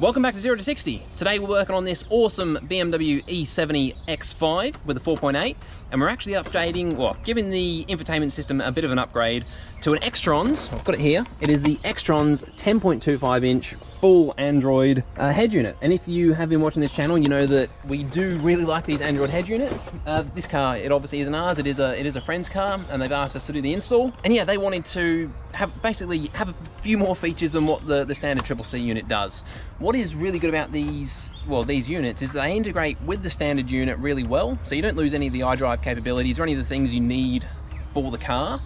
Welcome back to 0 to 60. Today we're working on this awesome BMW E70 X5 with a 4.8 and we're actually updating, well, giving the infotainment system a bit of an upgrade to an Xtrons, I've got it here, it is the Xtrons 10.25 inch full Android uh, head unit. And if you have been watching this channel, you know that we do really like these Android head units. Uh, this car, it obviously isn't ours, it is a it is a friend's car, and they've asked us to do the install. And yeah, they wanted to have basically have a few more features than what the, the standard Triple C unit does. What is really good about these, well, these units is they integrate with the standard unit really well, so you don't lose any of the iDrive capabilities or any of the things you need for the car,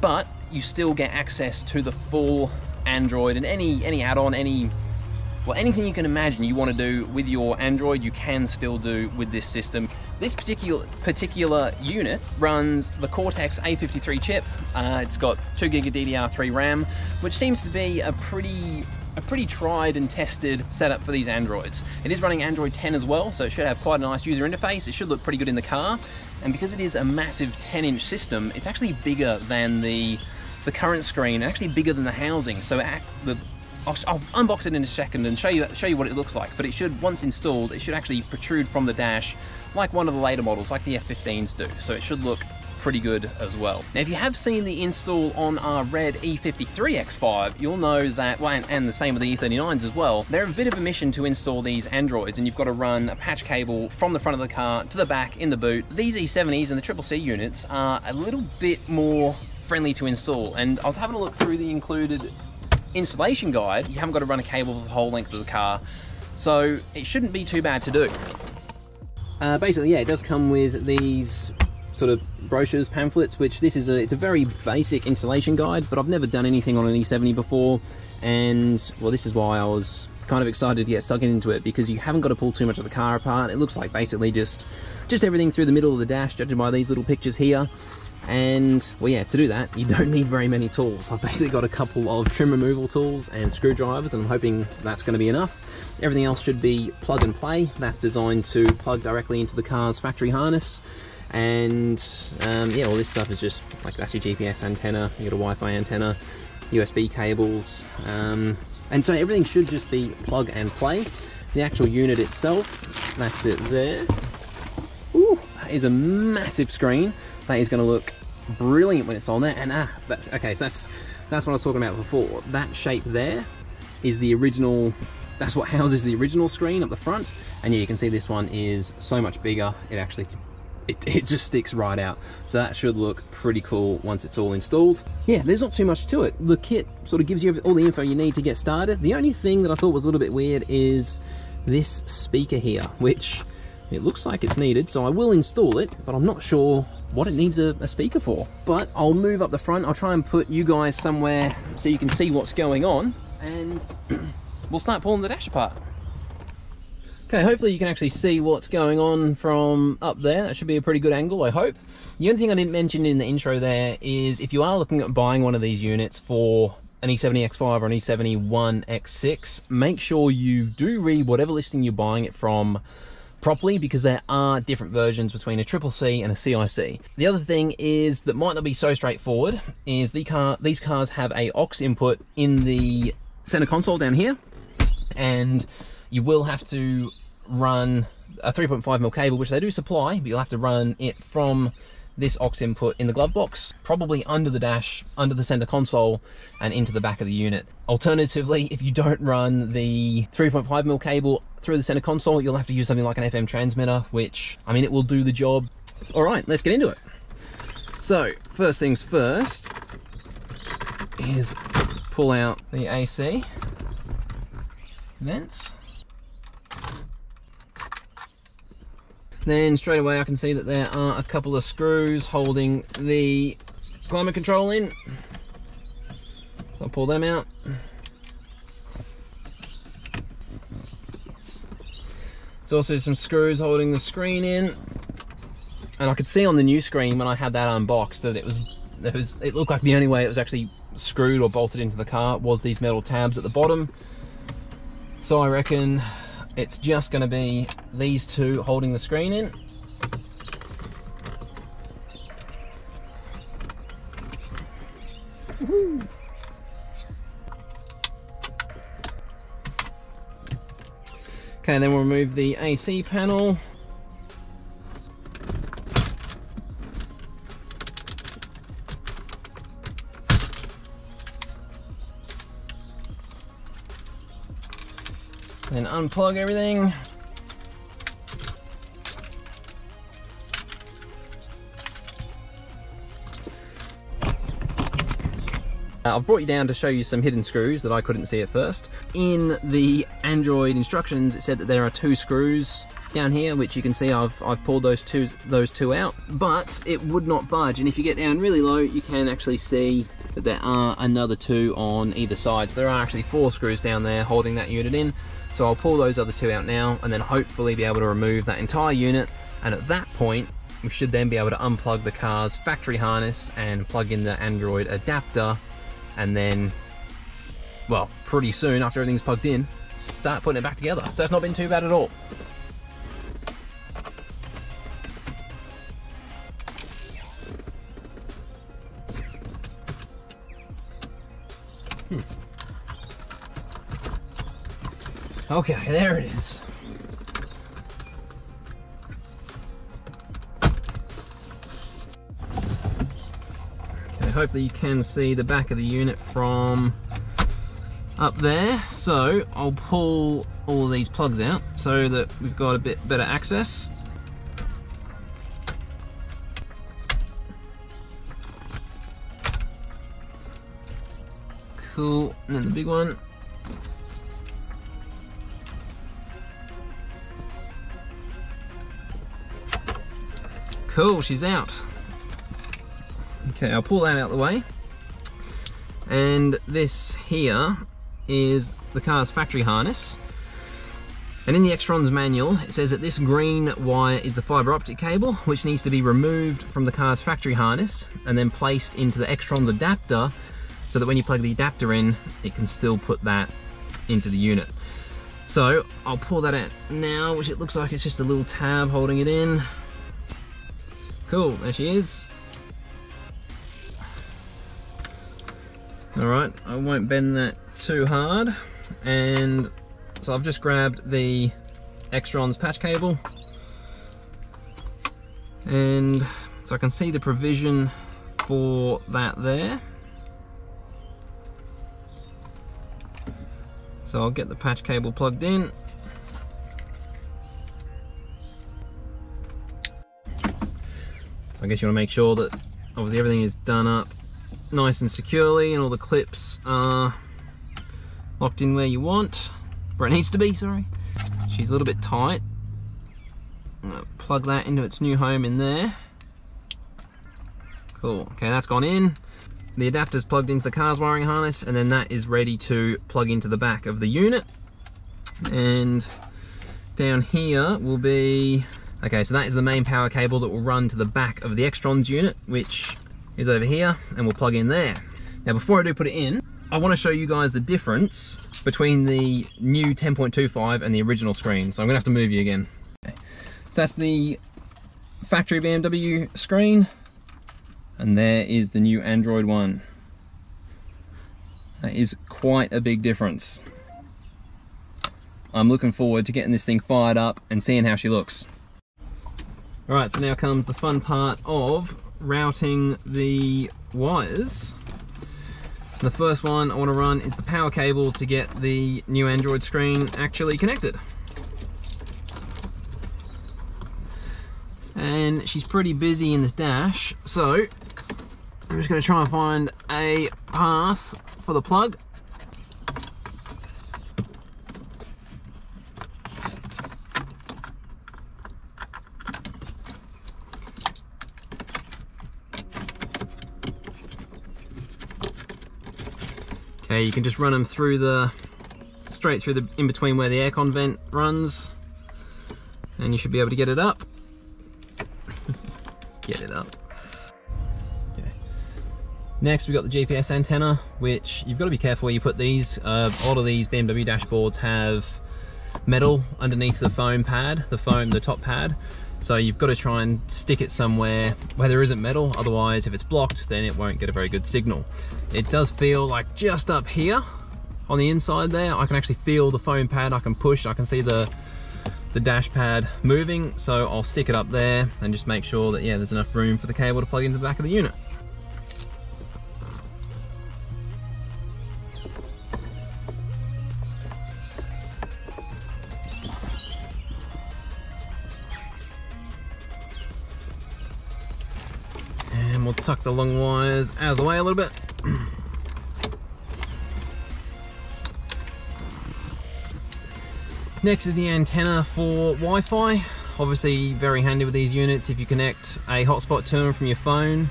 but you still get access to the full Android and any any add-on, any well, anything you can imagine you want to do with your Android, you can still do with this system. This particular particular unit runs the Cortex A53 chip. Uh, it's got 2 gig of DDR3 RAM, which seems to be a pretty a pretty tried and tested setup for these Androids. It is running Android 10 as well, so it should have quite a nice user interface. It should look pretty good in the car. And because it is a massive 10 inch system, it's actually bigger than the the current screen, actually bigger than the housing. So the I'll, I'll, unbox it in a second and show you show you what it looks like. But it should, once installed, it should actually protrude from the dash like one of the later models, like the F15s do. So it should look pretty good as well. Now, if you have seen the install on our red E53 X5, you'll know that, well, and, and the same with the E39s as well, they're a bit of a mission to install these Androids, and you've got to run a patch cable from the front of the car to the back in the boot. These E70s and the Triple C units are a little bit more friendly to install, and I was having a look through the included installation guide. You haven't got to run a cable the whole length of the car, so it shouldn't be too bad to do. Uh, basically, yeah, it does come with these sort of brochures, pamphlets, which this is a, it's a very basic installation guide, but I've never done anything on an E70 before, and well, this is why I was kind of excited to get stuck into it, because you haven't got to pull too much of the car apart. It looks like basically just, just everything through the middle of the dash, judging by these little pictures here. And, well yeah, to do that, you don't need very many tools. I've basically got a couple of trim removal tools and screwdrivers, and I'm hoping that's going to be enough. Everything else should be plug and play. That's designed to plug directly into the car's factory harness and um, yeah all this stuff is just like that's your GPS antenna you got a Wi-Fi antenna USB cables um, and so everything should just be plug and play the actual unit itself that's it there Ooh, that is a massive screen that is going to look brilliant when it's on there and ah that's okay so that's that's what I was talking about before that shape there is the original that's what houses the original screen up the front and yeah you can see this one is so much bigger it actually it, it just sticks right out. So that should look pretty cool once it's all installed. Yeah, there's not too much to it. The kit sort of gives you all the info you need to get started. The only thing that I thought was a little bit weird is this speaker here, which it looks like it's needed, so I will install it, but I'm not sure what it needs a, a, speaker for. But I'll move up the front, I'll try and put you guys somewhere so you can see what's going on, and we'll start pulling the dash apart. Okay, hopefully you can actually see what's going on from up there. That should be a pretty good angle, I hope. The only thing I didn't mention in the intro there is if you are looking at buying one of these units for an E70X5 or an E71X6, make sure you do read whatever listing you're buying it from properly because there are different versions between a triple C and a CIC. The other thing is that might not be so straightforward is the car these cars have a aux input in the center console down here and you will have to run a 3.5 mil cable, which they do supply, but you'll have to run it from this aux input in the glove box, probably under the dash, under the center console, and into the back of the unit. Alternatively, if you don't run the 3.5mm cable through the center console, you'll have to use something like an FM transmitter, which, I mean, it will do the job. All right, let's get into it. So, first things first is pull out the AC vents. Then straight away I can see that there are a couple of screws holding the climate control in. So I'll pull them out. There's also some screws holding the screen in. And I could see on the new screen when I had that unboxed that it was, it was it looked like the only way it was actually screwed or bolted into the car was these metal tabs at the bottom. So I reckon it's just going to be these two holding the screen in. Okay, then we'll remove the AC panel. Unplug everything. Uh, I've brought you down to show you some hidden screws that I couldn't see at first. In the Android instructions, it said that there are two screws down here, which you can see I've, I've pulled those two, those two out, but it would not budge. And if you get down really low, you can actually see that there are another two on either side. So there are actually four screws down there holding that unit in. So I'll pull those other two out now and then hopefully be able to remove that entire unit. And at that point, we should then be able to unplug the car's factory harness and plug in the Android adapter and then, well, pretty soon after everything's plugged in, start putting it back together. So it's not been too bad at all. Okay, there it is. Okay, hopefully you can see the back of the unit from up there. So I'll pull all of these plugs out so that we've got a bit better access. Cool, and then the big one. Cool, she's out. Okay, I'll pull that out of the way. And this here is the car's factory harness. And in the Xtrons manual, it says that this green wire is the fiber optic cable, which needs to be removed from the car's factory harness and then placed into the Xtrons adapter so that when you plug the adapter in, it can still put that into the unit. So I'll pull that out now, which it looks like it's just a little tab holding it in. Cool, there she is. All right, I won't bend that too hard. And so I've just grabbed the Xtrons patch cable. And so I can see the provision for that there. So I'll get the patch cable plugged in. I guess you want to make sure that obviously everything is done up nice and securely and all the clips are locked in where you want, where it needs to be, sorry. She's a little bit tight. plug that into its new home in there. Cool, okay that's gone in. The adapter's plugged into the car's wiring harness and then that is ready to plug into the back of the unit. And down here will be Okay, so that is the main power cable that will run to the back of the Xtrons unit, which is over here, and we'll plug in there. Now, before I do put it in, I want to show you guys the difference between the new 10.25 and the original screen. So I'm gonna have to move you again. Okay. So that's the factory BMW screen, and there is the new Android one. That is quite a big difference. I'm looking forward to getting this thing fired up and seeing how she looks. All right, so now comes the fun part of routing the wires. The first one I want to run is the power cable to get the new Android screen actually connected. And she's pretty busy in this dash, so I'm just going to try and find a path for the plug You can just run them through the, straight through the, in between where the aircon vent runs, and you should be able to get it up. get it up. Okay. Next, we've got the GPS antenna, which you've got to be careful where you put these. Uh, a lot of these BMW dashboards have metal underneath the foam pad, the foam, the top pad. So you've got to try and stick it somewhere where there isn't metal, otherwise if it's blocked then it won't get a very good signal. It does feel like just up here on the inside there, I can actually feel the foam pad, I can push, I can see the, the dash pad moving, so I'll stick it up there and just make sure that, yeah, there's enough room for the cable to plug into the back of the unit. We'll tuck the long wires out of the way a little bit. Next is the antenna for Wi-Fi. Obviously very handy with these units if you connect a hotspot to them from your phone.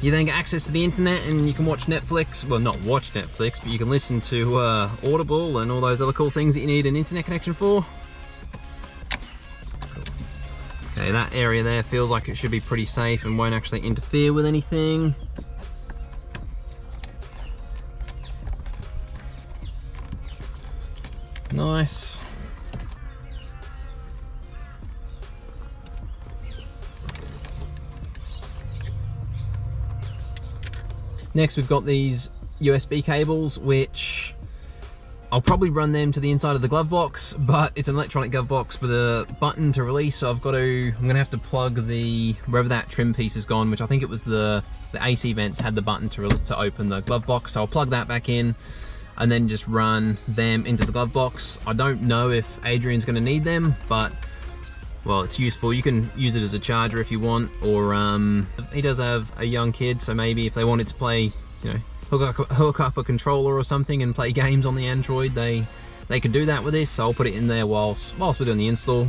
You then get access to the internet and you can watch Netflix. Well, not watch Netflix, but you can listen to uh, Audible and all those other cool things that you need an internet connection for. Okay, that area there feels like it should be pretty safe and won't actually interfere with anything. Nice. Next we've got these USB cables which I'll probably run them to the inside of the glove box, but it's an electronic glove box with a button to release, so I've got to, I'm gonna have to plug the, wherever that trim piece has gone, which I think it was the, the AC vents had the button to, to open the glove box, so I'll plug that back in and then just run them into the glove box. I don't know if Adrian's gonna need them, but well, it's useful. You can use it as a charger if you want, or um, he does have a young kid, so maybe if they wanted to play, you know, hook up, hook up a controller or something and play games on the Android, they they could do that with this. So I'll put it in there whilst whilst we're doing the install.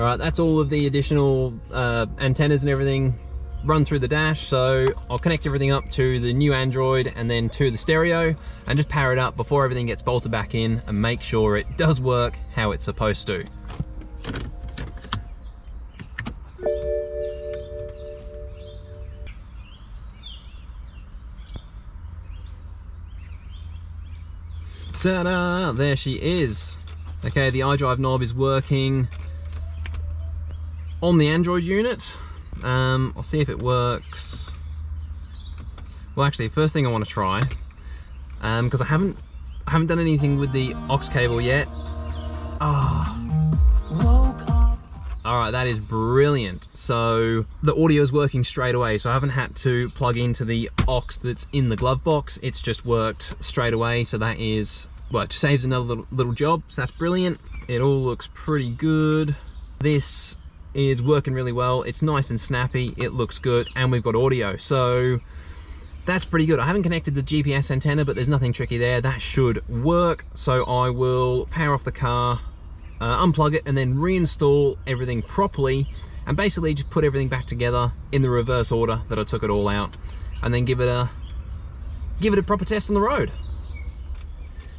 All right, that's all of the additional uh, antennas and everything run through the dash. So I'll connect everything up to the new Android and then to the stereo and just power it up before everything gets bolted back in and make sure it does work how it's supposed to. Ta-da! There she is. Okay, the iDrive knob is working on the Android unit. Um, I'll see if it works. Well, actually, first thing I want to try, because um, I haven't, I haven't done anything with the aux cable yet. Ah. All right, that is brilliant. So the audio is working straight away. So I haven't had to plug into the aux that's in the glove box. It's just worked straight away. So that is, well, it saves another little, little job. So that's brilliant. It all looks pretty good. This is working really well. It's nice and snappy. It looks good. And we've got audio. So that's pretty good. I haven't connected the GPS antenna, but there's nothing tricky there. That should work. So I will power off the car, uh, unplug it and then reinstall everything properly and basically just put everything back together in the reverse order that I took it all out and then give it a give it a proper test on the road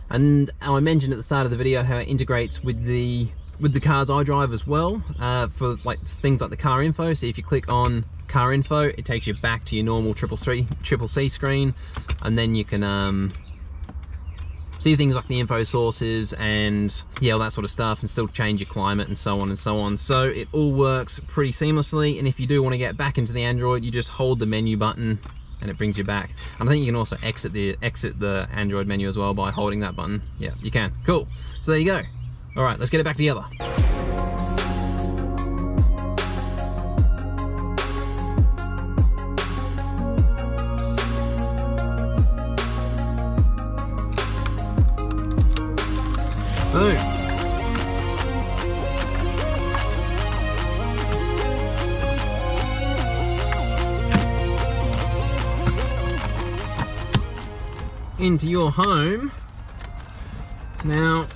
and I mentioned at the start of the video how it integrates with the with the car's iDrive as well uh, for like things like the car info. So if you click on car info it takes you back to your normal triple C triple C screen and then you can um, see things like the info sources and yeah all that sort of stuff and still change your climate and so on and so on. So it all works pretty seamlessly and if you do want to get back into the Android you just hold the menu button and it brings you back. And I think you can also exit the exit the Android menu as well by holding that button. Yeah you can. Cool. So there you go all right let's get it back together Boom. Into your home. Now,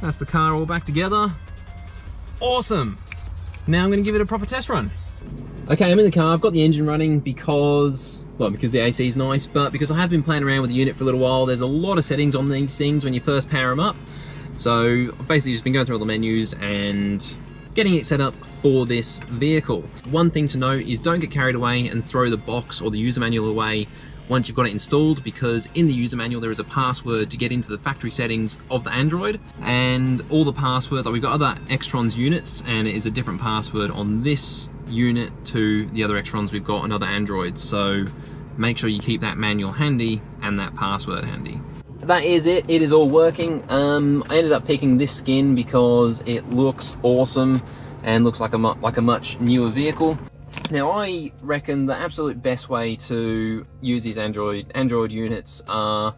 that's the car all back together. Awesome. Now I'm to give it a proper test run. Okay, I'm in the car. I've got the engine running because, well, because the AC is nice, but because I have been playing around with the unit for a little while, there's a lot of settings on these things when you first power them up. So I've basically just been going through all the menus and getting it set up for this vehicle. One thing to note is don't get carried away and throw the box or the user manual away once you've got it installed because in the user manual there is a password to get into the factory settings of the Android and all the passwords, like we've got other Xtrons units and it is a different password on this unit to the other Xtrons we've got on other Androids. So make sure you keep that manual handy and that password handy that is it. It is all working. Um, I ended up picking this skin because it looks awesome and looks like a like a much newer vehicle. Now I reckon the absolute best way to use these Android Android units are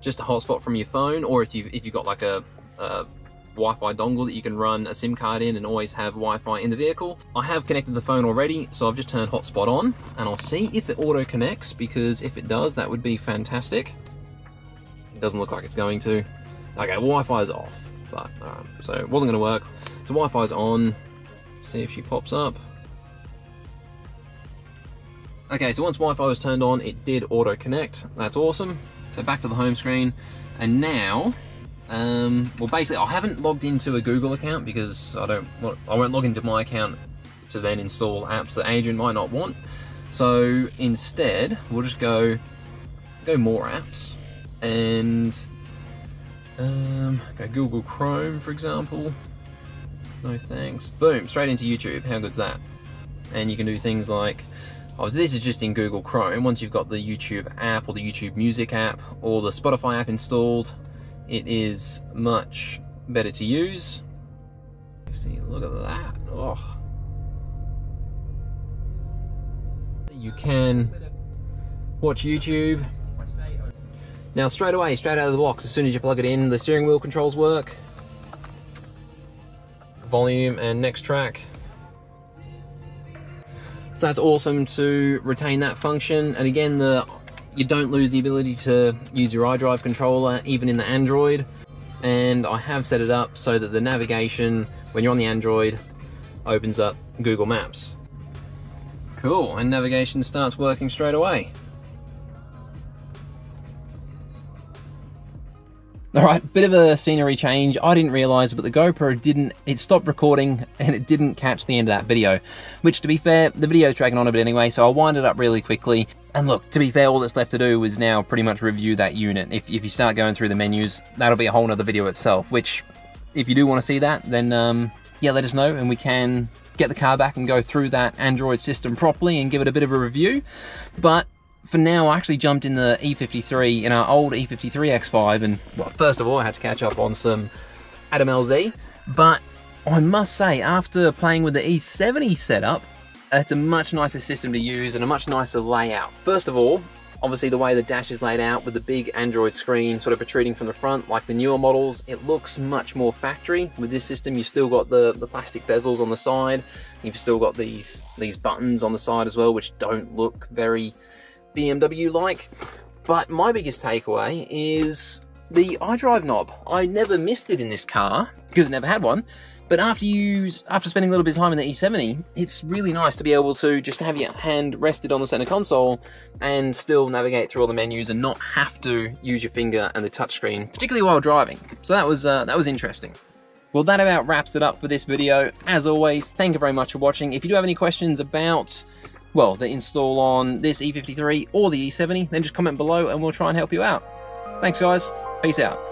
just a hotspot from your phone, or if you if you've got like a, a Wi-Fi dongle that you can run a SIM card in and always have Wi-Fi in the vehicle. I have connected the phone already, so I've just turned hotspot on, and I'll see if it auto connects because if it does, that would be fantastic. It doesn't look like it's going to. Okay, Wi-Fi is off, but um, so it wasn't going to work. So Wi-Fi is on. See if she pops up. Okay, so once Wi-Fi was turned on, it did auto connect. That's awesome. So back to the home screen, and now, um, well, basically, I haven't logged into a Google account because I don't. I won't log into my account to then install apps that Adrian might not want. So instead, we'll just go go more apps and um, okay, Google Chrome, for example. No thanks. Boom, straight into YouTube. How good's that? And you can do things like, oh, so this is just in Google Chrome. Once you've got the YouTube app or the YouTube Music app or the Spotify app installed, it is much better to use. See, look at that. Oh. You can watch YouTube now straight away, straight out of the box, as soon as you plug it in, the steering wheel controls work. Volume and next track. So that's awesome to retain that function. And again, the you don't lose the ability to use your iDrive controller, even in the Android. And I have set it up so that the navigation, when you're on the Android, opens up Google Maps. Cool, and navigation starts working straight away. Alright, bit of a scenery change. I didn't realise, but the GoPro didn't, it stopped recording and it didn't catch the end of that video. Which, to be fair, the video's dragging on a bit anyway, so I'll wind it up really quickly. And look, to be fair, all that's left to do is now pretty much review that unit. If, if you start going through the menus, that'll be a whole nother video itself, which, if you do want to see that, then um, yeah, let us know and we can get the car back and go through that Android system properly and give it a bit of a review. But for now, I actually jumped in the E53, in our old E53 X5, and well, first of all, I had to catch up on some Adam LZ, but I must say, after playing with the E70 setup, it's a much nicer system to use and a much nicer layout. First of all, obviously the way the dash is laid out with the big Android screen sort of protruding from the front like the newer models, it looks much more factory. With this system you've still got the, the plastic bezels on the side, you've still got these, these buttons on the side as well which don't look very BMW like. But my biggest takeaway is the iDrive knob. I never missed it in this car because it never had one. But after you, after spending a little bit of time in the E70, it's really nice to be able to just have your hand rested on the center console and still navigate through all the menus and not have to use your finger and the touchscreen, particularly while driving. So that was uh, that was interesting. Well, that about wraps it up for this video. As always, thank you very much for watching. If you do have any questions about well, the install on this E53 or the E70, then just comment below and we'll try and help you out. Thanks guys, peace out.